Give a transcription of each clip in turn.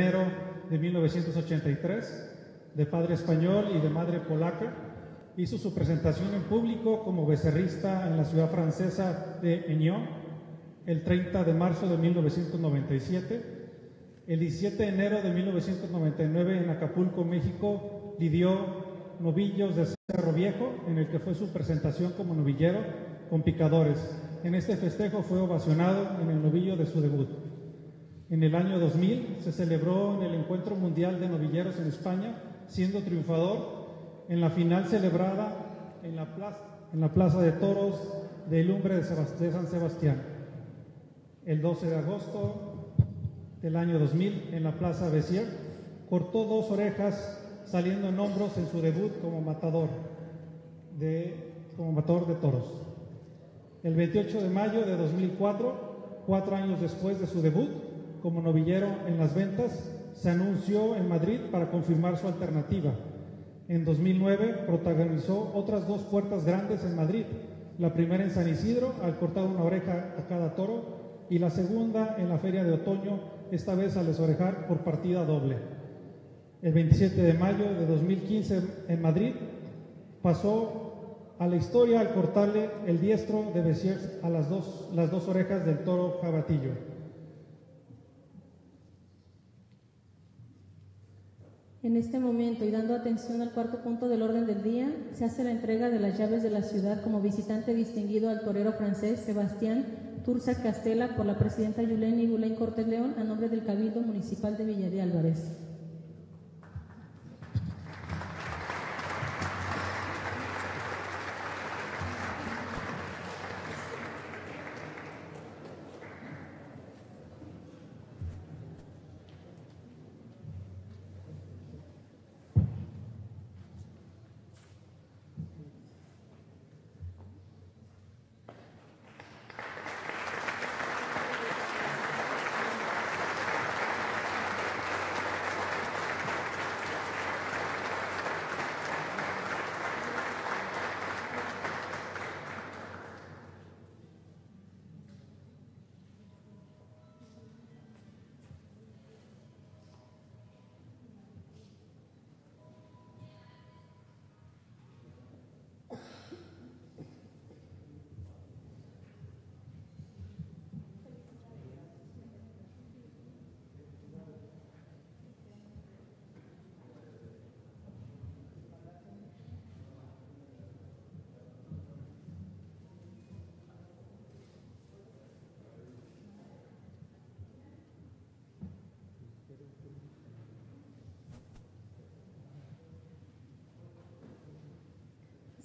enero de 1983, de padre español y de madre polaca. Hizo su presentación en público como becerrista en la ciudad francesa de Aignan el 30 de marzo de 1997. El 17 de enero de 1999 en Acapulco, México, lidió novillos de Cerro Viejo, en el que fue su presentación como novillero con picadores. En este festejo fue ovacionado en el novillo de su debut. En el año 2000 se celebró en el Encuentro Mundial de Novilleros en España, siendo triunfador en la final celebrada en la plaza, de Toros de Lumbre de, de San Sebastián. El 12 de agosto del año 2000 en la Plaza Bessier, cortó dos orejas saliendo en hombros en su debut como matador de, como matador de toros. El 28 de mayo de 2004, cuatro años después de su debut como novillero en las ventas, se anunció en Madrid para confirmar su alternativa. En 2009 protagonizó otras dos puertas grandes en Madrid, la primera en San Isidro, al cortar una oreja a cada toro, y la segunda en la feria de otoño, esta vez al desorejar por partida doble. El 27 de mayo de 2015 en Madrid pasó a la historia al cortarle el diestro de Bessiers a las dos, las dos orejas del toro jabatillo. En este momento y dando atención al cuarto punto del orden del día, se hace la entrega de las llaves de la ciudad como visitante distinguido al torero francés Sebastián Turza Castela por la presidenta Yuleni Gulain Cortés León a nombre del Cabildo Municipal de Villa de Álvarez.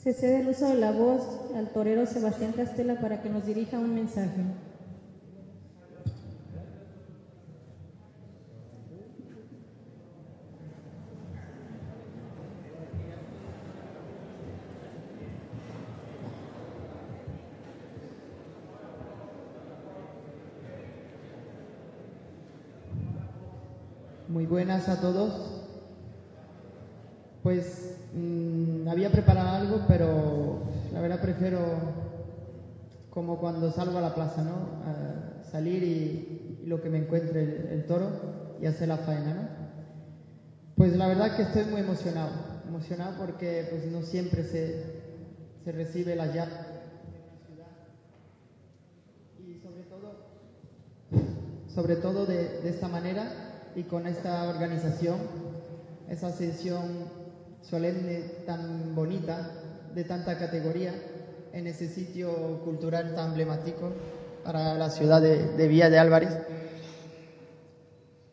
Se cede el uso de la voz al torero Sebastián Castela para que nos dirija un mensaje. Muy buenas a todos. Pues mmm, había preparado algo, pero la verdad prefiero como cuando salgo a la plaza, ¿no? A salir y, y, lo que me encuentre el, el, toro y hacer la faena, ¿no? Pues la verdad que estoy muy emocionado, emocionado porque pues no siempre se, se recibe la llave y sobre todo, sobre todo de, de esta manera y con esta organización, esa sesión solemne tan bonita, de tanta categoría, en ese sitio cultural tan emblemático para la ciudad de, Villa de Álvarez.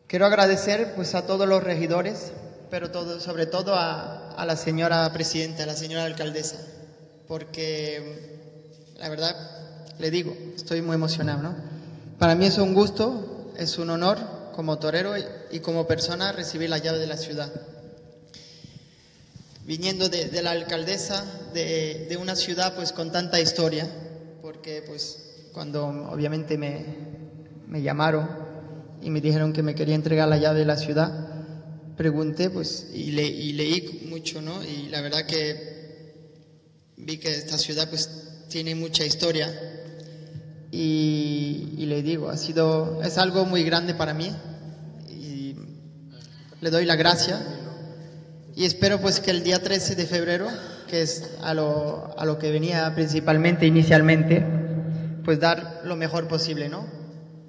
Quiero agradecer pues a todos los regidores, pero sobre todo a, la señora presidenta, a la señora alcaldesa, porque la verdad, le digo, estoy muy emocionado, ¿no? Para mí es un gusto, es un honor como torero y como persona recibir la llave de la ciudad viniendo de, de la alcaldesa de, de, una ciudad pues con tanta historia, porque pues cuando obviamente me, me, llamaron y me dijeron que me quería entregar la llave de la ciudad, pregunté pues y, le, y leí mucho, ¿no? Y la verdad que vi que esta ciudad pues tiene mucha historia y, y le digo, ha sido, es algo muy grande para mí y le doy la gracia y espero pues que el día 13 de febrero, que es a lo, a lo que venía principalmente, inicialmente, pues dar lo mejor posible, ¿no?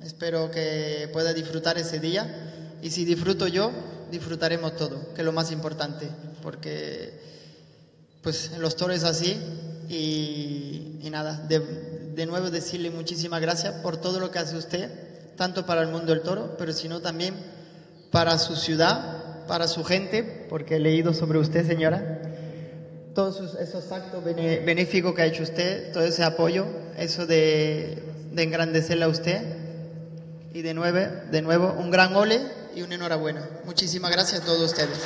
Espero que pueda disfrutar ese día y si disfruto yo, disfrutaremos todo, que es lo más importante, porque pues los toros así y, y nada, de, de nuevo decirle muchísimas gracias por todo lo que hace usted, tanto para el mundo del toro, pero sino también para su ciudad, para su gente, porque he leído sobre usted, señora, todos esos actos benéficos que ha hecho usted, todo ese apoyo, eso de, de engrandecerle a usted. Y de nuevo, de nuevo, un gran ole y una enhorabuena. Muchísimas gracias a todos ustedes.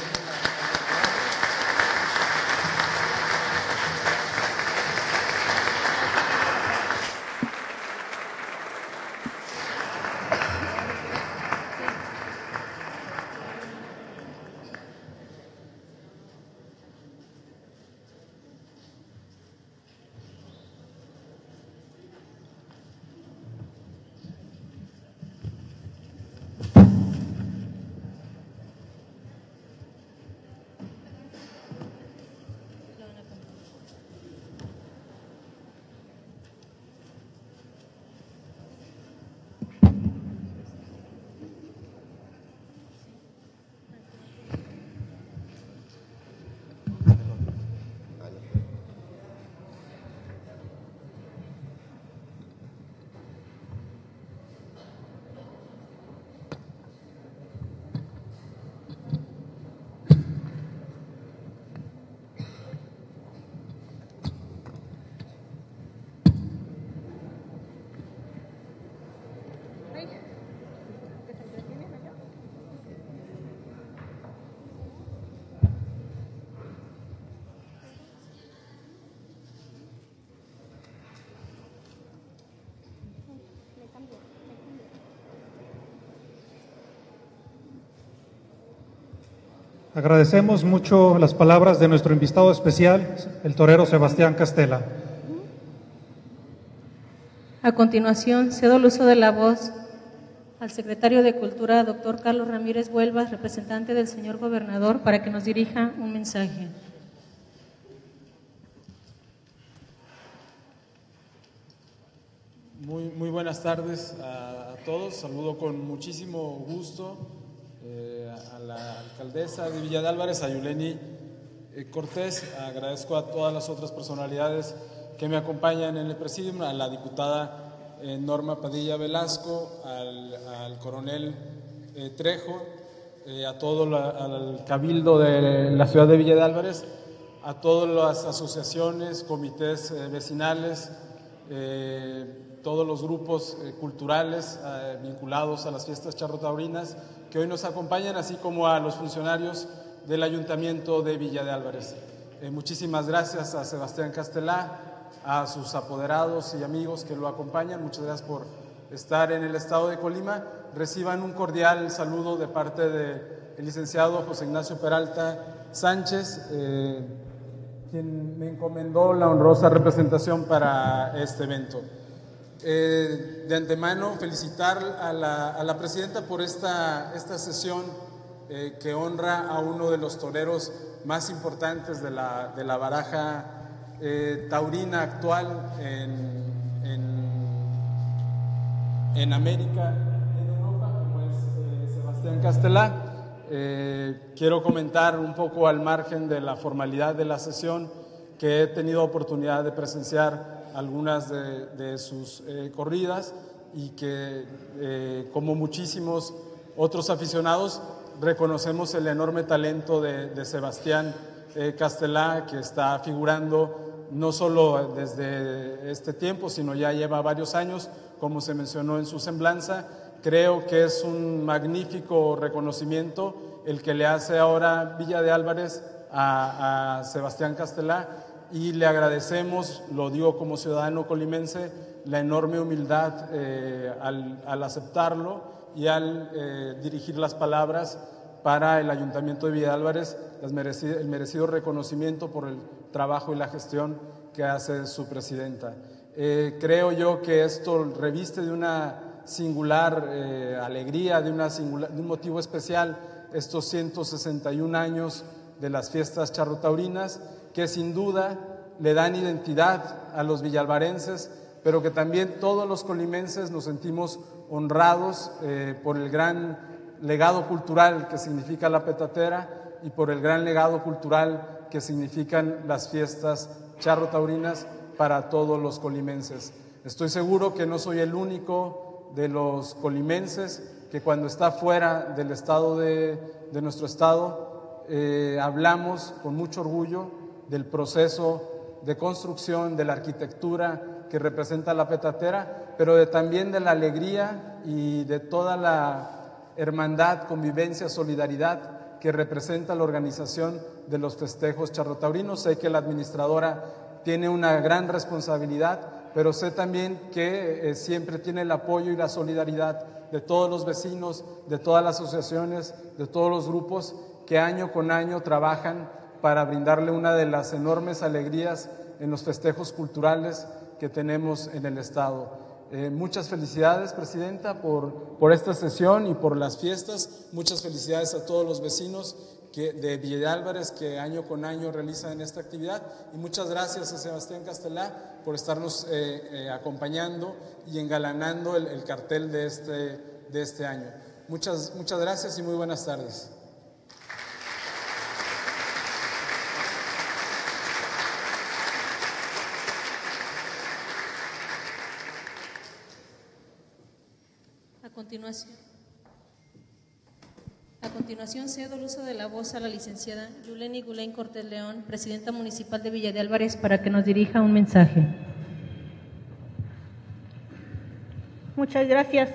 Agradecemos mucho las palabras de nuestro invitado especial, el torero Sebastián Castela. A continuación, cedo el uso de la voz al secretario de Cultura, doctor Carlos Ramírez Huelva, representante del señor gobernador, para que nos dirija un mensaje. Muy, muy buenas tardes a, a todos. Saludo con muchísimo gusto eh, a la alcaldesa de Villa de Álvarez, a Yuleni eh, Cortés. Agradezco a todas las otras personalidades que me acompañan en el presidium, a la diputada eh, Norma Padilla Velasco, al, al coronel eh, Trejo, eh, a todo la, al cabildo de la ciudad de Villa de Álvarez, a todas las asociaciones, comités eh, vecinales, todos los grupos culturales vinculados a las fiestas charrotaurinas que hoy nos acompañan, así como a los funcionarios del Ayuntamiento de Villa de Álvarez. Eh, muchísimas gracias a Sebastián Castelá, a sus apoderados y amigos que lo acompañan. Muchas gracias por estar en el estado de Colima. Reciban un cordial saludo de parte del licenciado José Ignacio Peralta Sánchez, eh, quien me encomendó la honrosa representación para este evento. Eh, de antemano, felicitar a la, presidenta por esta, esta sesión eh, que honra a uno de los toreros más importantes de la, de la baraja eh, taurina actual en, en, en América, en Europa, como es Sebastián Castelá. Quiero comentar un poco al margen de la formalidad de la sesión que he tenido oportunidad de presenciar algunas de, de sus eh, corridas y que, eh, como muchísimos otros aficionados, reconocemos el enorme talento de, de Sebastián eh, Castelá, que está figurando no solo desde este tiempo, sino ya lleva varios años, como se mencionó en su semblanza. Creo que es un magnífico reconocimiento el que le hace ahora Villa de Álvarez a, a Sebastián Castelá y le agradecemos, lo digo como ciudadano colimense, la enorme humildad eh, al, al, aceptarlo y al eh, dirigir las palabras para el Ayuntamiento de Villa Álvarez, merecido, el merecido reconocimiento por el trabajo y la gestión que hace su presidenta. Eh, creo yo que esto reviste de una singular eh, alegría, de, una singular, de un motivo especial estos 161 años de las fiestas charrotaurinas, que sin duda le dan identidad a los villalvarenses, pero que también todos los colimenses nos sentimos honrados eh, por el gran legado cultural que significa la petatera y por el gran legado cultural que significan las fiestas charrotaurinas para todos los colimenses. Estoy seguro que no soy el único de los colimenses que cuando está fuera del estado de, nuestro estado eh, hablamos con mucho orgullo del proceso de construcción de la arquitectura que representa la petatera, pero de, también de la alegría y de toda la hermandad, convivencia, solidaridad que representa la organización de los festejos charrotaurinos. Sé que la administradora tiene una gran responsabilidad, pero sé también que eh, siempre tiene el apoyo y la solidaridad de todos los vecinos, de todas las asociaciones, de todos los grupos que año con año trabajan para brindarle una de las enormes alegrías en los festejos culturales que tenemos en el Estado. Eh, muchas felicidades, Presidenta, por, por esta sesión y por las fiestas. Muchas felicidades a todos los vecinos de Villa que año con año realizan esta actividad. Y muchas gracias a Sebastián Castelá por estarnos eh, eh, acompañando y engalanando el, el, cartel de este, de este año. Muchas, muchas gracias y muy buenas tardes. A continuación. A continuación cedo el uso de la voz a la licenciada Yuleni Gulain Cortés León, presidenta municipal de Villa de Álvarez, para que nos dirija un mensaje. Muchas gracias.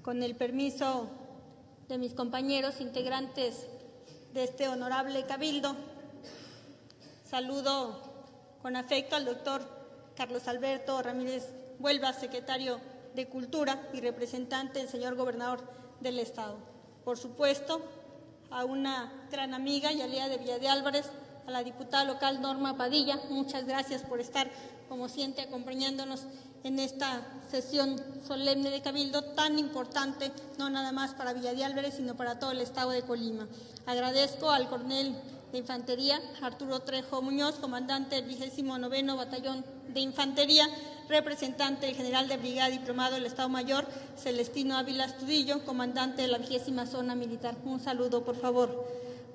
Con el permiso de mis compañeros integrantes de este honorable cabildo, saludo con afecto al doctor Carlos Alberto Ramírez Huelva, secretario de Cultura y representante del señor gobernador del Estado. Por supuesto, a una gran amiga y aliada de Villa de Álvarez, a la diputada local Norma Padilla. Muchas gracias por estar, como siempre, acompañándonos en esta sesión solemne de Cabildo tan importante, no nada más para Villa de Álvarez, sino para todo el estado de Colima. Agradezco al coronel de Infantería, Arturo Trejo Muñoz, comandante del 29 Batallón de Infantería, representante del general de brigada diplomado del Estado Mayor, Celestino Ávila Estudillo, comandante de la vigésima zona militar. Un saludo, por favor,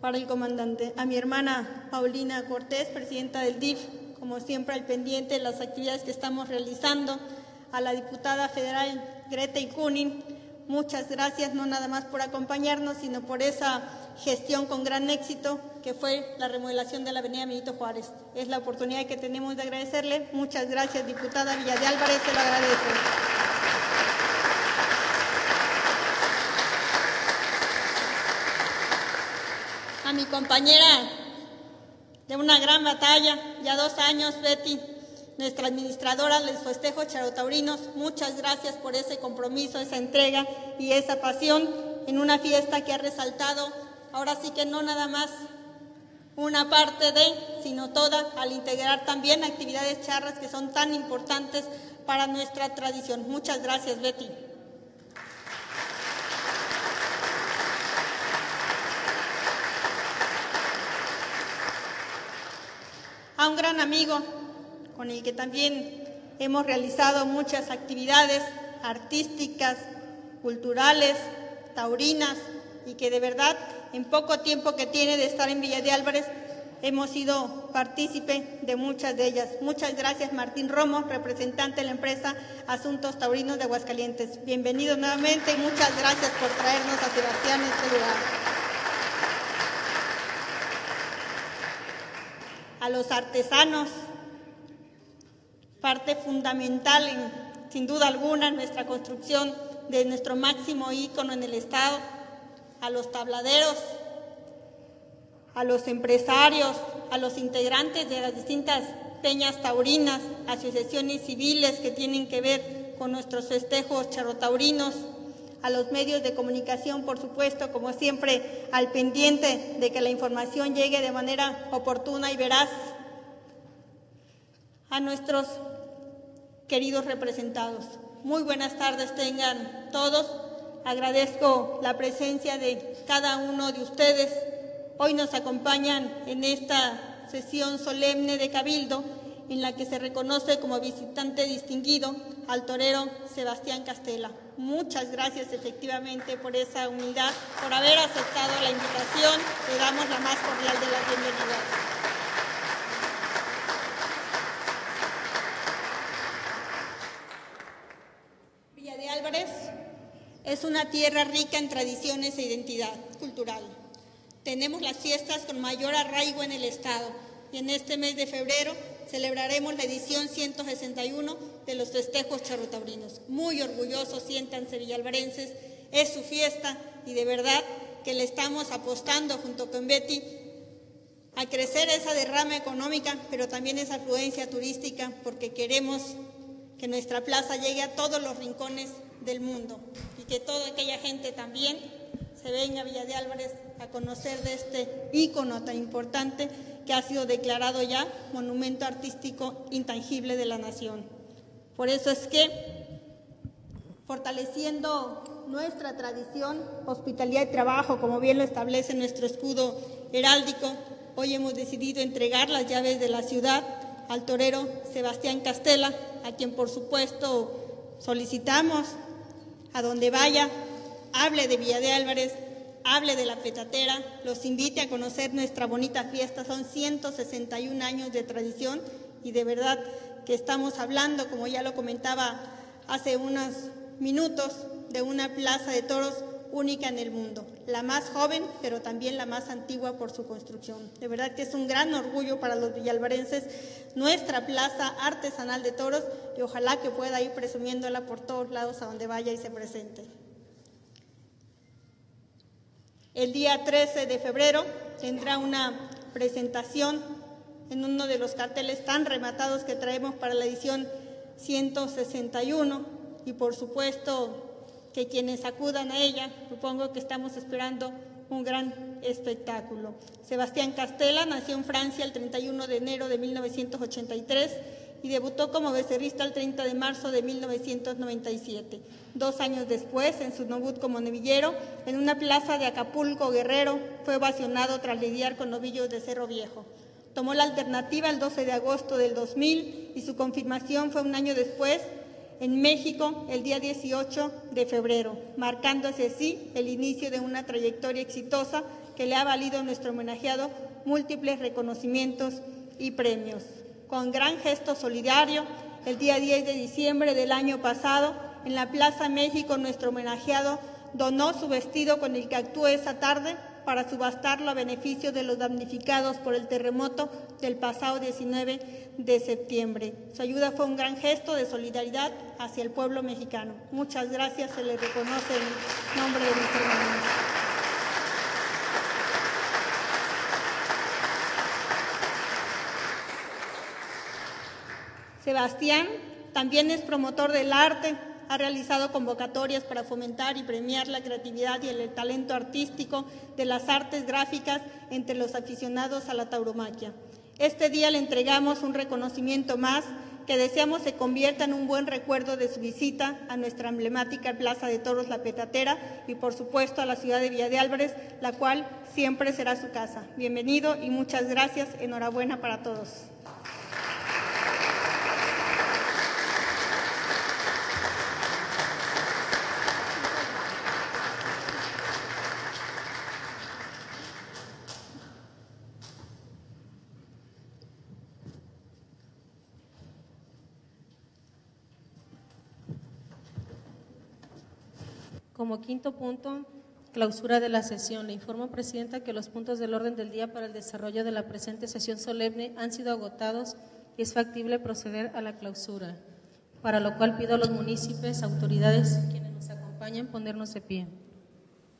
para el comandante. A mi hermana Paulina Cortés, presidenta del DIF, como siempre al pendiente de las actividades que estamos realizando. A la diputada federal Greta Ikunin, muchas gracias, no nada más por acompañarnos, sino por esa gestión con gran éxito que fue la remodelación de la avenida Benito Juárez. Es la oportunidad que tenemos de agradecerle. Muchas gracias, diputada Villa de Álvarez, se lo agradezco. A mi compañera de una gran batalla, ya dos años, Betty, nuestra administradora del festejo Charotaurinos, muchas gracias por ese compromiso, esa entrega y esa pasión en una fiesta que ha resaltado, ahora sí que no nada más una parte de, sino toda, al integrar también actividades charras que son tan importantes para nuestra tradición. Muchas gracias, Betty. A un gran amigo con el que también hemos realizado muchas actividades artísticas, culturales, taurinas y que de verdad en poco tiempo que tiene de estar en Villa de Álvarez, hemos sido partícipe de muchas de ellas. Muchas gracias, Martín Romo, representante de la empresa Asuntos Taurinos de Aguascalientes. Bienvenido nuevamente y muchas gracias por traernos a Sebastián en este lugar. A los artesanos, parte fundamental, en, sin duda alguna, en nuestra construcción de nuestro máximo ícono en el Estado, a los tabladeros, a los empresarios, a los integrantes de las distintas peñas taurinas, asociaciones civiles que tienen que ver con nuestros festejos charrotaurinos, a los medios de comunicación, por supuesto, como siempre, al pendiente de que la información llegue de manera oportuna y veraz, a nuestros queridos representados. Muy buenas tardes tengan todos agradezco la presencia de cada uno de ustedes. Hoy nos acompañan en esta sesión solemne de Cabildo en la que se reconoce como visitante distinguido al torero Sebastián Castela. Muchas gracias efectivamente por esa humildad, por haber aceptado la invitación. Le damos la más cordial de las bienvenidas. Villa de Álvarez es una tierra rica en tradiciones e identidad cultural. Tenemos las fiestas con mayor arraigo en el Estado y en este mes de febrero celebraremos la edición 161 de los festejos charrotaurinos. Muy orgullosos, siéntanse villalvarenses, es su fiesta y de verdad que le estamos apostando junto con Betty a crecer esa derrama económica, pero también esa afluencia turística, porque queremos que nuestra plaza llegue a todos los rincones del mundo y que toda aquella gente también se venga a Villa de Álvarez a conocer de este ícono tan importante que ha sido declarado ya monumento artístico intangible de la nación. Por eso es que, fortaleciendo nuestra tradición, hospitalidad y trabajo, como bien lo establece nuestro escudo heráldico, hoy hemos decidido entregar las llaves de la ciudad al torero Sebastián Castela, a quien por supuesto solicitamos a donde vaya, hable de Villa de Álvarez, hable de la petatera, los invite a conocer nuestra bonita fiesta. Son 161 años de tradición y de verdad que estamos hablando, como ya lo comentaba hace unos minutos, de una plaza de toros única en el mundo, la más joven, pero también la más antigua por su construcción. De verdad que es un gran orgullo para los villalvarenses nuestra plaza artesanal de toros y ojalá que pueda ir presumiéndola por todos lados a donde vaya y se presente. El día 13 de febrero tendrá una presentación en uno de los carteles tan rematados que traemos para la edición 161 y por supuesto que quienes acudan a ella, supongo que estamos esperando un gran espectáculo. Sebastián Castela nació en Francia el 31 de enero de 1983 y debutó como becerrista el 30 de marzo de 1997. Dos años después, en su debut como novillero, en una plaza de Acapulco, Guerrero, fue ovacionado tras lidiar con novillos de Cerro Viejo. Tomó la alternativa el 12 de agosto del 2000 y su confirmación fue un año después en México el día 18 de febrero, marcándose así el inicio de una trayectoria exitosa que le ha valido a nuestro homenajeado múltiples reconocimientos y premios. Con gran gesto solidario, el día 10 de diciembre del año pasado, en la Plaza México, nuestro homenajeado donó su vestido con el que actuó esa tarde para subastarlo a beneficio de los damnificados por el terremoto del pasado 19 de septiembre. Su ayuda fue un gran gesto de solidaridad hacia el pueblo mexicano. Muchas gracias, se le reconoce en nombre de mis hermanos. Sebastián también es promotor del arte, ha realizado convocatorias para fomentar y premiar la creatividad y el talento artístico de las artes gráficas entre los aficionados a la tauromaquia. Este día le entregamos un reconocimiento más que deseamos se convierta en un buen recuerdo de su visita a nuestra emblemática Plaza de Toros La Petatera y por supuesto a la ciudad de Villa de Álvarez, la cual siempre será su casa. Bienvenido y muchas gracias. Enhorabuena para todos. Como quinto punto, clausura de la sesión. Le informo, Presidenta, que los puntos del orden del día para el desarrollo de la presente sesión solemne han sido agotados y es factible proceder a la clausura, para lo cual pido a los municipios, autoridades, quienes nos acompañan, ponernos de pie.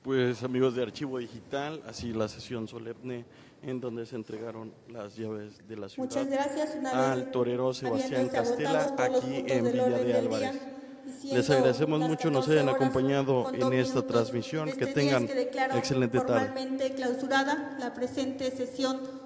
Pues amigos de Archivo Digital, así la sesión solemne en donde se entregaron las llaves de la ciudad Muchas gracias. Una al vez torero Sebastián Castela aquí en Villa de Álvarez. Les agradecemos mucho nos 14 hayan acompañado en esta transmisión. Que tengan excelente tarde. formalmente clausurada la presente sesión